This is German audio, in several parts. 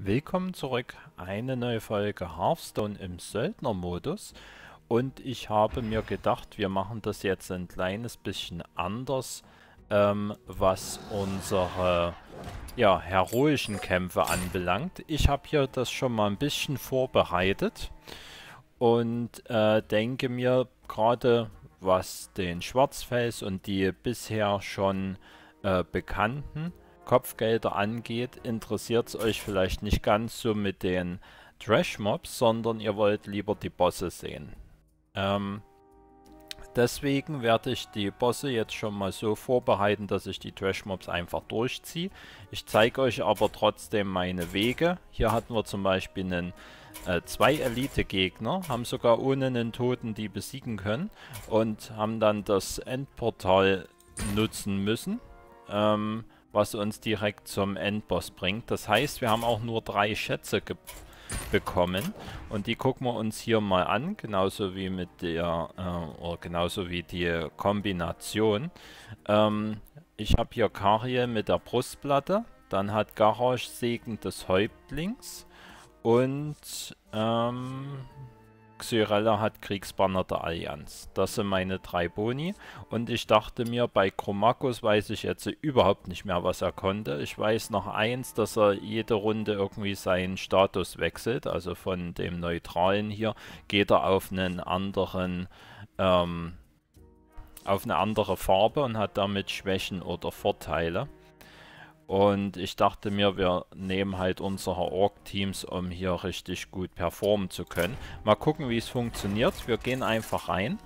Willkommen zurück, eine neue Folge Hearthstone im Söldner-Modus und ich habe mir gedacht, wir machen das jetzt ein kleines bisschen anders, ähm, was unsere ja, heroischen Kämpfe anbelangt. Ich habe hier das schon mal ein bisschen vorbereitet und äh, denke mir gerade, was den Schwarzfels und die bisher schon äh, bekannten Kopfgelder angeht, interessiert es euch vielleicht nicht ganz so mit den Trash-Mobs, sondern ihr wollt lieber die Bosse sehen. Ähm, deswegen werde ich die Bosse jetzt schon mal so vorbereiten, dass ich die Trash-Mobs einfach durchziehe. Ich zeige euch aber trotzdem meine Wege. Hier hatten wir zum Beispiel einen äh, zwei Elite-Gegner, haben sogar ohne einen Toten die besiegen können und haben dann das Endportal nutzen müssen. Ähm, was uns direkt zum Endboss bringt. Das heißt, wir haben auch nur drei Schätze bekommen und die gucken wir uns hier mal an, genauso wie mit der, äh, oder genauso wie die Kombination. Ähm, ich habe hier Kariel mit der Brustplatte, dann hat Garage Segen des Häuptlings und ähm, Xyrella hat Kriegsbanner der Allianz. Das sind meine drei Boni. Und ich dachte mir, bei Chromakos weiß ich jetzt überhaupt nicht mehr, was er konnte. Ich weiß noch eins, dass er jede Runde irgendwie seinen Status wechselt. Also von dem Neutralen hier geht er auf einen anderen, ähm, auf eine andere Farbe und hat damit Schwächen oder Vorteile. Und ich dachte mir, wir nehmen halt unsere Org-Teams, um hier richtig gut performen zu können. Mal gucken, wie es funktioniert. Wir gehen einfach rein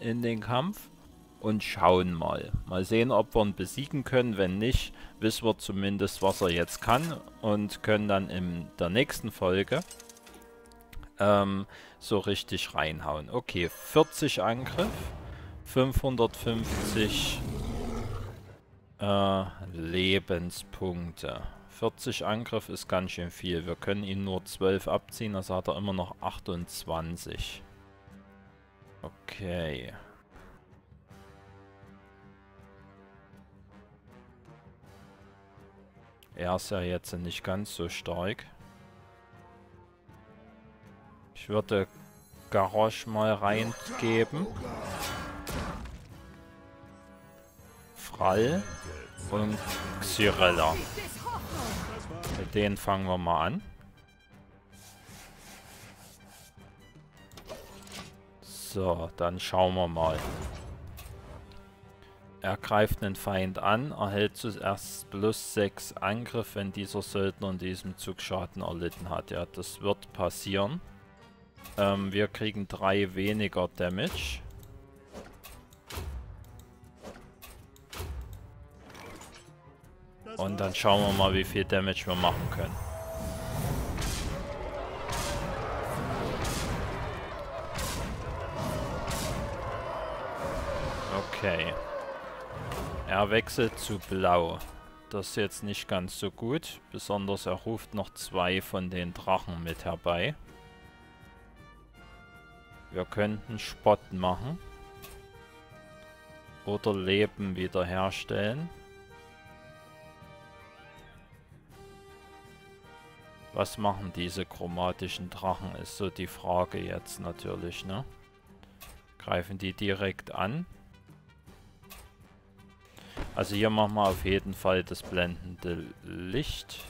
in den Kampf und schauen mal. Mal sehen, ob wir ihn besiegen können. Wenn nicht, wissen wir zumindest, was er jetzt kann und können dann in der nächsten Folge ähm, so richtig reinhauen. Okay, 40 Angriff, 550 äh, Lebenspunkte. 40 Angriff ist ganz schön viel. Wir können ihn nur 12 abziehen, also hat er immer noch 28. Okay. Er ist ja jetzt nicht ganz so stark. Ich würde Garage mal reingeben. Frall und Xyrella. Mit denen fangen wir mal an. So, dann schauen wir mal. Er greift einen Feind an, erhält zuerst plus 6 Angriff, wenn dieser Söldner in diesem Zug Schaden erlitten hat. Ja, das wird passieren. Ähm, wir kriegen 3 weniger Damage. Und dann schauen wir mal, wie viel Damage wir machen können. Okay. Er wechselt zu Blau. Das ist jetzt nicht ganz so gut. Besonders er ruft noch zwei von den Drachen mit herbei. Wir könnten Spott machen. Oder Leben wiederherstellen. Was machen diese chromatischen Drachen, ist so die Frage jetzt natürlich, ne? Greifen die direkt an? Also hier machen wir auf jeden Fall das blendende Licht.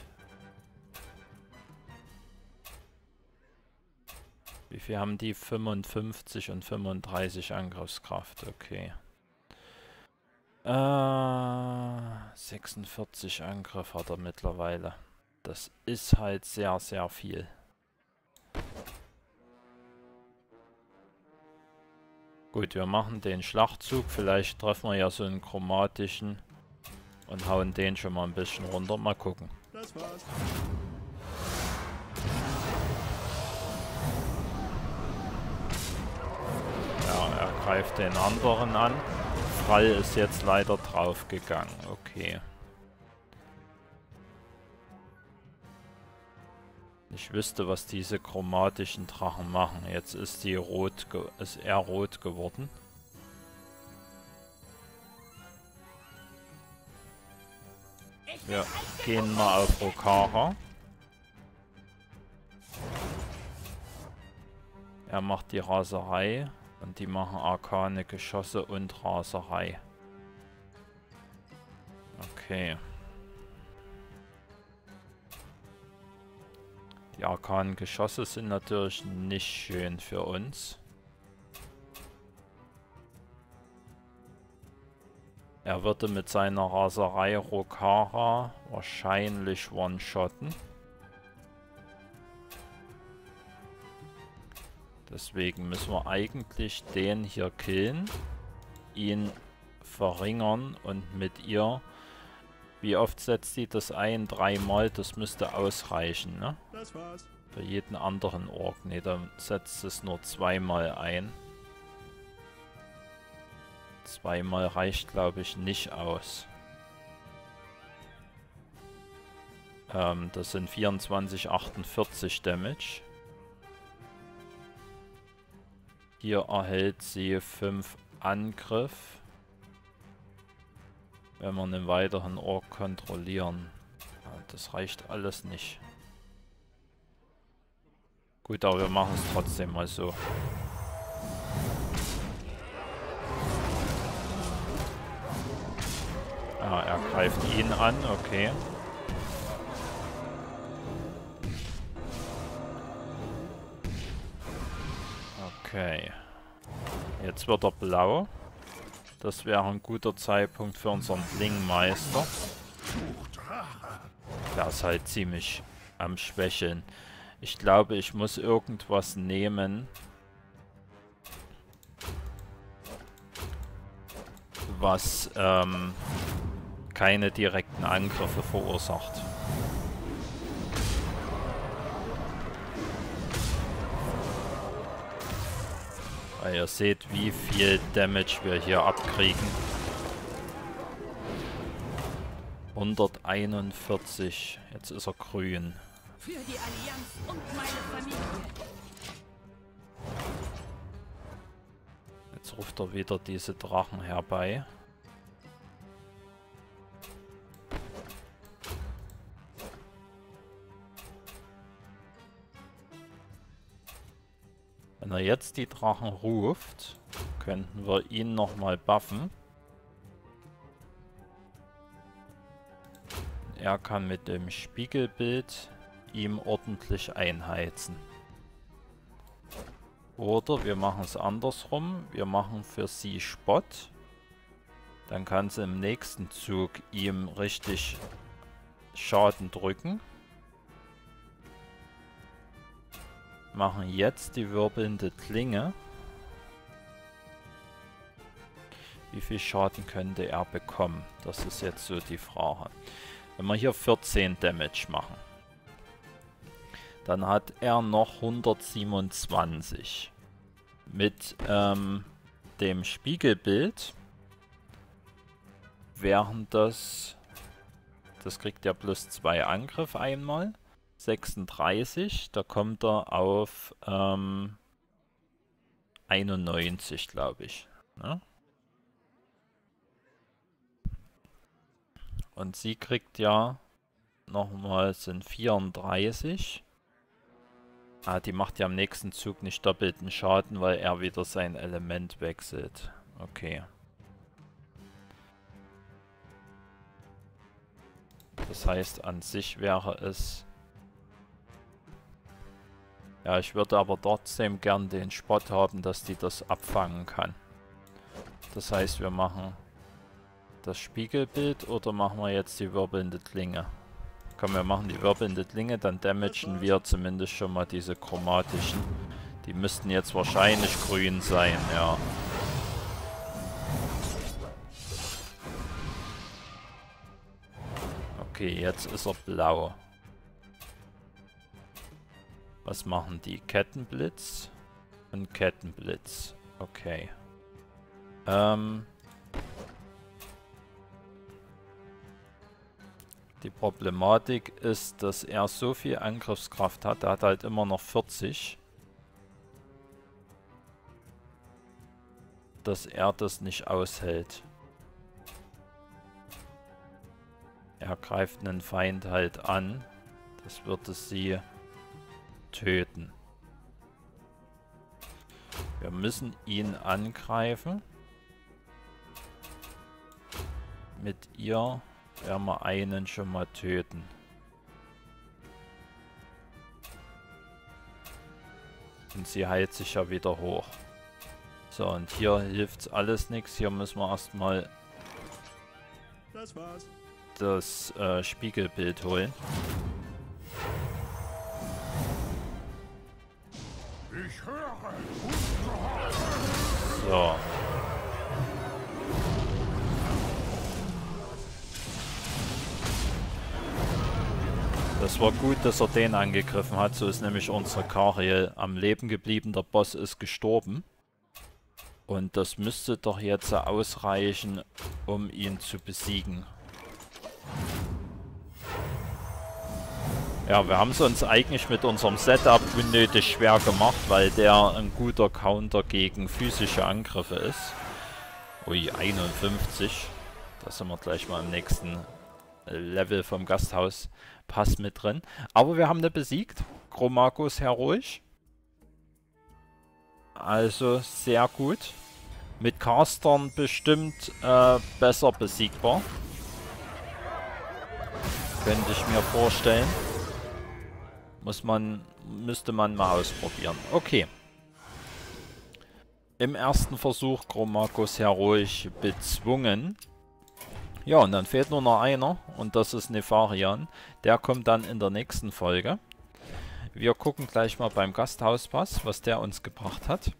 Wie viel haben die? 55 und 35 Angriffskraft, okay. Äh, 46 Angriff hat er mittlerweile. Das ist halt sehr, sehr viel. Gut, wir machen den Schlachtzug. Vielleicht treffen wir ja so einen chromatischen und hauen den schon mal ein bisschen runter. Mal gucken. Das war's. Ja, er greift den anderen an. Frall ist jetzt leider draufgegangen. Okay. Ich wüsste, was diese chromatischen Drachen machen. Jetzt ist die rot ist er rot geworden. Wir gehen mal auf Okara. Er macht die Raserei und die machen arkane Geschosse und Raserei. Okay. Die arkanen Geschosse sind natürlich nicht schön für uns. Er würde mit seiner Raserei Rokara wahrscheinlich one-shotten. Deswegen müssen wir eigentlich den hier killen, ihn verringern und mit ihr... Wie oft setzt sie das ein? Dreimal, das müsste ausreichen, ne? Das war's. Für jeden anderen Ork. Ne, dann setzt es nur zweimal ein. Zweimal reicht, glaube ich, nicht aus. Ähm, das sind 24, 48 Damage. Hier erhält sie 5 Angriff. Wenn wir einen weiteren Ork kontrollieren. Das reicht alles nicht. Gut, aber wir machen es trotzdem mal so. Ah, er greift ihn an, okay. Okay. Jetzt wird er blau. Das wäre ein guter Zeitpunkt für unseren Blingmeister. Der ist halt ziemlich am Schwächeln. Ich glaube, ich muss irgendwas nehmen, was ähm, keine direkten Angriffe verursacht. Weil ihr seht, wie viel Damage wir hier abkriegen. 141. Jetzt ist er grün. Für die Allianz und meine Familie. Jetzt ruft er wieder diese Drachen herbei. Wenn er jetzt die Drachen ruft, könnten wir ihn nochmal buffen. Er kann mit dem Spiegelbild ihm ordentlich einheizen. Oder wir machen es andersrum. Wir machen für sie Spott. Dann kann sie im nächsten Zug ihm richtig Schaden drücken. machen jetzt die wirbelnde Klinge. Wie viel Schaden könnte er bekommen? Das ist jetzt so die Frage. Wenn wir hier 14 Damage machen, dann hat er noch 127. Mit ähm, dem Spiegelbild wären das... Das kriegt er plus 2 Angriff einmal. 36, da kommt er auf ähm, 91, glaube ich. Ne? Und sie kriegt ja nochmal sind 34. Ah, die macht ja am nächsten Zug nicht doppelten Schaden, weil er wieder sein Element wechselt. Okay. Das heißt, an sich wäre es ja, ich würde aber trotzdem gern den Spot haben, dass die das abfangen kann. Das heißt, wir machen das Spiegelbild oder machen wir jetzt die wirbelnde Klinge? Komm, wir machen die wirbelnde Klinge, dann damagen wir zumindest schon mal diese chromatischen. Die müssten jetzt wahrscheinlich grün sein, ja. Okay, jetzt ist er blau. Was machen die? Kettenblitz und Kettenblitz. Okay. Ähm. Die Problematik ist, dass er so viel Angriffskraft hat. Er hat halt immer noch 40. Dass er das nicht aushält. Er greift einen Feind halt an. Das würde sie töten. Wir müssen ihn angreifen. Mit ihr werden wir einen schon mal töten. Und sie heilt sich ja wieder hoch. So, und hier hilft alles nichts. Hier müssen wir erstmal das, das äh, Spiegelbild holen. So. Das war gut, dass er den angegriffen hat. So ist nämlich unsere Kariel am Leben geblieben. Der Boss ist gestorben. Und das müsste doch jetzt ausreichen, um ihn zu besiegen. Ja, wir haben es uns eigentlich mit unserem Setup unnötig schwer gemacht, weil der ein guter Counter gegen physische Angriffe ist. Ui, 51. Da sind wir gleich mal im nächsten Level vom Gasthaus Pass mit drin. Aber wir haben den besiegt. Chromagus heroisch. Also sehr gut. Mit Castern bestimmt äh, besser besiegbar. Könnte ich mir vorstellen. Muss man, müsste man mal ausprobieren. Okay. Im ersten Versuch Chromagus heroisch bezwungen. Ja, und dann fehlt nur noch einer und das ist Nefarian. Der kommt dann in der nächsten Folge. Wir gucken gleich mal beim Gasthauspass, was der uns gebracht hat.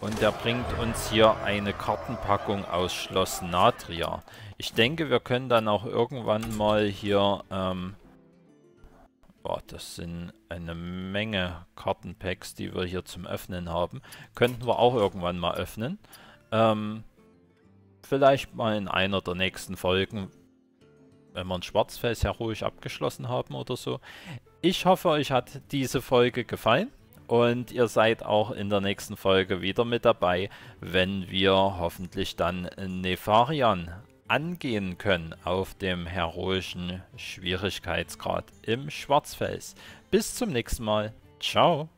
Und der bringt uns hier eine Kartenpackung aus Schloss Natria. Ich denke, wir können dann auch irgendwann mal hier ähm, Boah, das sind eine Menge Kartenpacks, die wir hier zum Öffnen haben. Könnten wir auch irgendwann mal öffnen. Ähm, vielleicht mal in einer der nächsten Folgen, wenn wir ein Schwarzfels ja ruhig abgeschlossen haben oder so. Ich hoffe, euch hat diese Folge gefallen. Und ihr seid auch in der nächsten Folge wieder mit dabei, wenn wir hoffentlich dann Nefarian angehen können auf dem heroischen Schwierigkeitsgrad im Schwarzfels. Bis zum nächsten Mal. Ciao.